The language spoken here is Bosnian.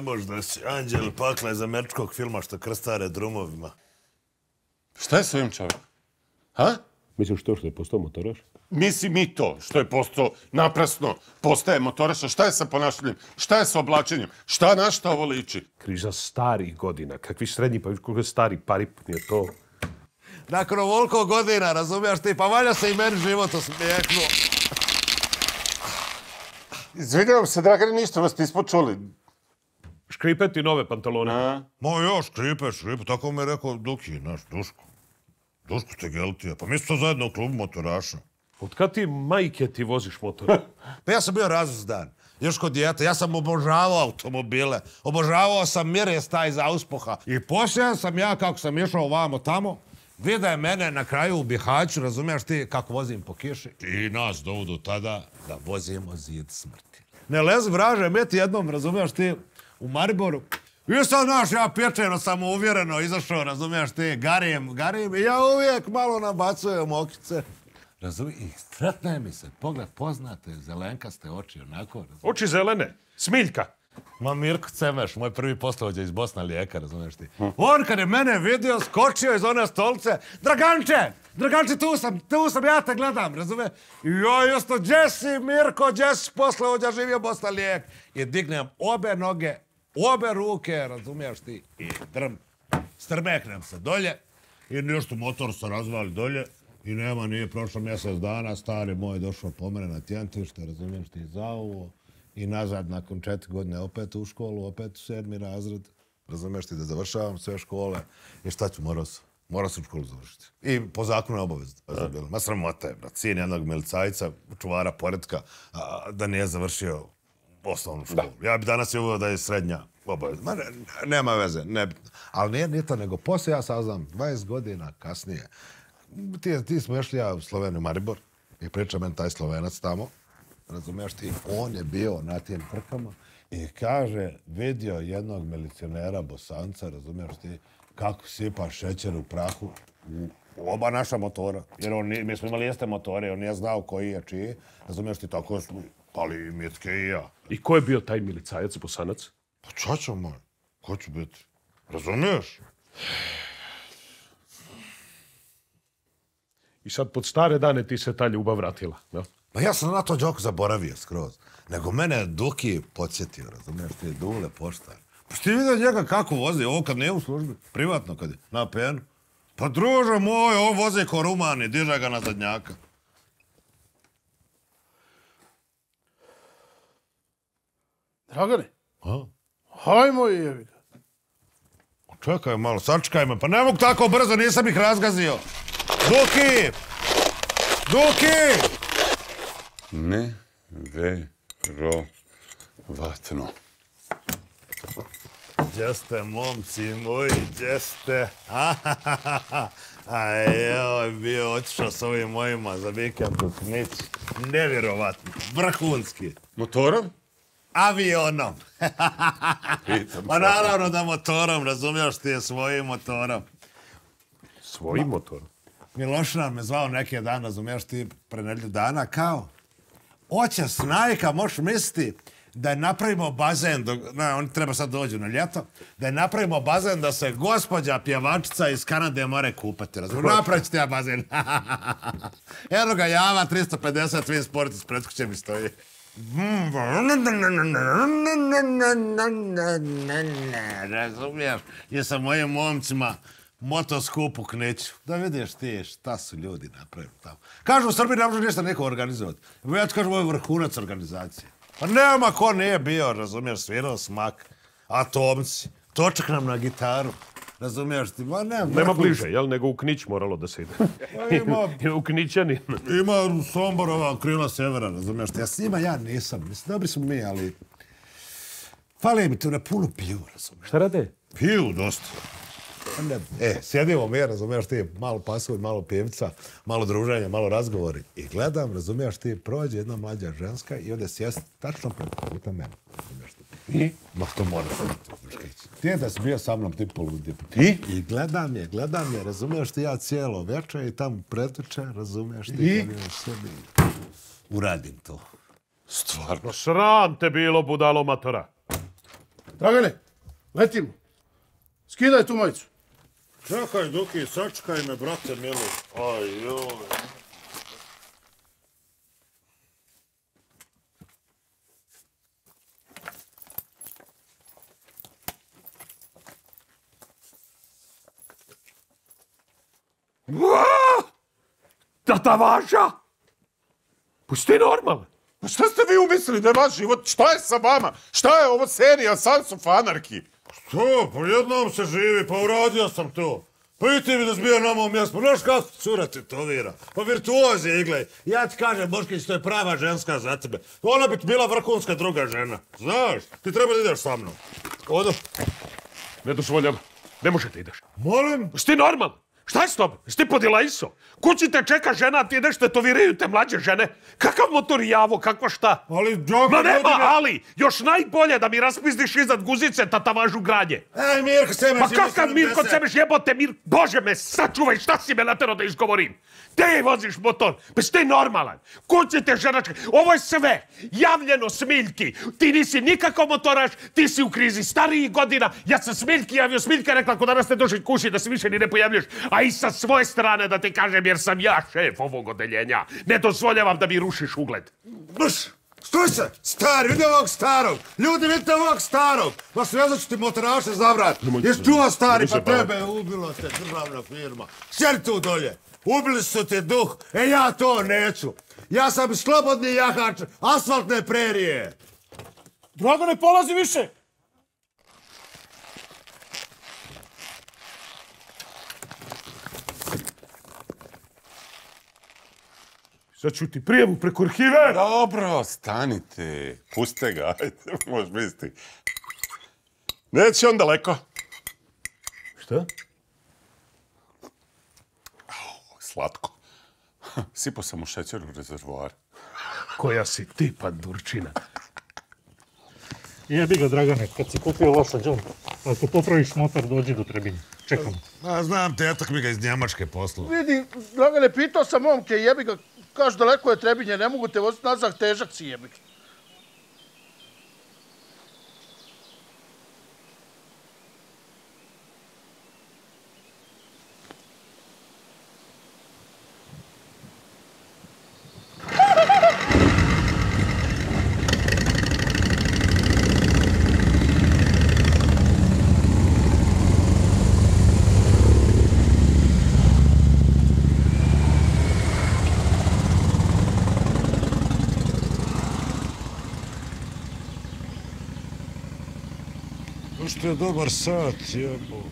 ne može da si anđel pakle iz američkog filma što krstare drumovima. Šta je s ovim čovjekom? Ha? Misliš to što je postao motoraš? Misli mi to, što je postao naprasno, postaje motoraša. Šta je sa ponašanjem? Šta je sa oblačenjem? Šta na šta ovo liči? Križa starih godina. Kakvi srednji, pa viš koliko je stari parip, nije to. Nakon ovoliko godina, razumiješ ti, pa valja se i meni život osmijeknuo. Izvinjavam se, Dragane, ništa vas nismo čuli. Škripeti nove pantalone. A? Ma još, škripe, škripe, tako mi je rekao Duki, naš, Duško. Duško te geltija. Pa mi smo zajedno u klubu motoraša. Od kad ti majke ti voziš motor? Pa ja sam bio razuzdan. Još kod djeta. Ja sam obožavao automobile. Obožavao sam mire staj za uspoha. I poslije sam ja, kako sam išao ovamo tamo, Vida je mene na kraju u Bihaću, razumiješ ti, kako vozim po kiši. I nas dovodu tada da vozimo zid smrti. Ne lez vraže, meti jednom, razumiješ ti, u Mariboru. I sad, znaš, ja pječeno sam uvjereno izašao, razumiješ ti, garim, garim, i ja uvijek malo nabacujem okice. Razumiješ, i stretne mi se, pogled poznate, zelenkaste oči, onako. razumiješ. Oči zelene. Smiljka. Ma Mirko Cemeš, moj prvi poslovođa iz Bosna lijeka, razumiješ ti. On kad je mene vidio, skočio iz one stolce, Draganče, Draganče, tu sam, tu sam, ja te gledam, razumiješ? I ja isto, gdje si Mirko, gdje si poslovođa, živio Bosna lijek. I dignem obe noge, obe ruke, razumiješ ti, i drm, strmeknem se dolje. I nešto motor se razvali dolje. I nema, nije prošlo mjesec dana, stari moj došao po mene na tjentište, razumiješ ti, za ovo i nazad nakon četiri godine opet u školu, opet u sedmi razred. Razumiješ ti da završavam sve škole i šta ću, morao sam. Morao sam školu završiti. I po zakonu je obavezno. Ma sramota je, brat. Sin jednog milicajca, čuvara poredka, a, da nije završio osnovnu školu. Ja bi danas je da je srednja obavezna. Ma ne, nema veze, ne. Ali nije, nije to, nego poslije ja saznam, 20 godina kasnije, ti, ti smo išli ja u Sloveniju, Maribor, i priča meni taj Slovenac tamo, razumiješ ti, on je bio na tim trkama i kaže, vidio jednog milicionera bosanca, razumiješ ti, kako sipa šećer u prahu u u oba naša motora. Jer on, mi smo imali jeste motore, on nije znao koji je čiji. Razumiješ ti, tako smo pali i Mitke i ja. I ko je bio taj milicajac, bosanac? Pa čačo moj, ko ću biti? Razumiješ? I sad pod stare dane ti se ta ljubav vratila. Ja? Ma ja sam na to džok zaboravio skroz. Nego mene je Duki podsjetio, razumiješ, ti Dule poštar. Pa što ti vidio njega kako vozi, ovo kad nije u službi, privatno kad je, na penu. Pa druže moj, on vozi ko Rumani, diže ga na zadnjaka. Dragane, A? hajmo i jevi ga. Čekaj malo, sačekaj me, pa ne mogu tako brzo, nisam ih razgazio. Duki! Duki! Ne verovatno. Gdje ste, momci moji, gdje ste? A joj, bio otišao s ovim mojima za vikend u Knić. Nevjerovatno, vrhunski. Motorom? Avionom. Pitam Pa naravno da motorom, razumiješ ti je svojim motorom. Svojim motorom. Milošina me zvao neki dan, razumiješ ti, pre nedelju dana, kao, oće snajka, možeš misliti, da je napravimo bazen, dok, na, oni treba sad dođu na ljeto, da je napravimo bazen da se gospođa pjevačica iz Kanade more kupati, razumiješ? Napravit ću ja bazen. Eno ga java, 350 Twin Sport iz predkuće mi stoji. Razumiješ? Je sa mojim momcima motoskup u Kneću. Da vidiš ti šta su ljudi napravili tamo. Kažu u Srbiji ne može ništa neko organizovati. Evo Ja ti kažem, ovo je vrhunac organizacije. Pa nema ko nije bio, razumiješ, svirao smak. Atomci. Točak nam na gitaru. Razumiješ ti? Ma ne, Nema bliže, jel? Nego u Knić moralo da se ide. Pa ima- u Knićanin. Ima Somborova krila severa, razumiješ? Ja s njima ja nisam. Mislim, dobri smo mi, ali... Fali mi tu na puno piju, razumiješ? Šta rade? Piju dosta. Ne, e, sjedimo mi, razumiješ ti, malo pasovi, malo pjevica, malo druženja, malo razgovori. I gledam, razumiješ ti, prođe jedna mlađa ženska i onda sjesti tačno pred puta mene. Razumiješ ti? I? Ma to mora biti, Brškić. Ti je da si bio sa mnom, ti poludi. Ti? I gledam je, gledam je, razumiješ ti, ja cijelo večer i tamo pretiče, razumiješ ti, I? kad imam sebi. Uradim to. Stvarno. No sram te bilo budalo matora. Dragane, letimo. Skidaj tu majicu. Čekaj, Duki, sačekaj me, brate mili. Aj, joj. Tata vaša? Pusti normalno. Pa šta ste vi umislili da je vaš život? Šta je sa vama? Šta je ovo serija Sons of Anarchy? Što? Pa jednom se živi, pa uradio sam to. Pa i ti bi da zbio na mom mjestu. Znaš kako cura tetovira? Pa virtuoz je, iglej. Ja ti kažem, Boškić, to je prava ženska za tebe. Ona bi ti bila vrhunska druga žena. Znaš, ti treba da ideš sa mnom. Odo. Ne dozvoljam. Ne možete ideš. Molim? Jesi ti normalan? Šta je s tobom? Jesi ti podila iso? Kući te čeka žena, ti ideš tetoviraju te mlađe žene. Kakav motor javo, kakva šta? Ali, džoka, Ma nema, godine- ali, još najbolje da mi raspizdiš iznad guzice tatavažu granje. Ej, Mirko Semeš, Ma kakav 70. Mirko Cemeš jebote, Mir... Bože me, sačuvaj, šta si me natero da izgovorim? Te voziš motor, pa si ti normalan. Kuće te ženačke, ovo je sve javljeno Smiljki. Ti nisi nikakav motoraš, ti si u krizi starijih godina. Ja sam Smiljki javio, Smiljka rekla ako danas ne došli kući da se više ni ne pojavljaš. A i sa svoje strane da ti kažem jer sam ja šef ovog odeljenja. Ne dozvoljavam da mi rušiš ugled. Brš! Stoj se! Stari, vidi ovog starog! Ljudi, vidite ovog starog! Pa svezat ću ti motoraše zavrat. Jesi čuo stari, pa tebe je ubilo te državna firma. Sjedi tu dolje. Ubili su te duh. E ja to neću. Ja sam slobodni jahač asfaltne prerije. Dragane, polazi više. Sad ću ti prijavu preko arhive. Dobro, stanite. Puste ga, ajde, možeš misliti. Neće on daleko. Šta? Slatko. Sipo sam u šećer u rezervoar. Koja si ti, pandurčina? Jebi ga, Dragane, kad si kupio loša džon, ako popraviš motor, dođi do Trebinja. Čekamo. A znam, tetak mi ga iz Njemačke poslao. Vidi, Dragane, pitao sam momke, jebi ga, kažu daleko je Trebinje, ne mogu te voziti nazad, težak si jebik. Dobar sat, jebo.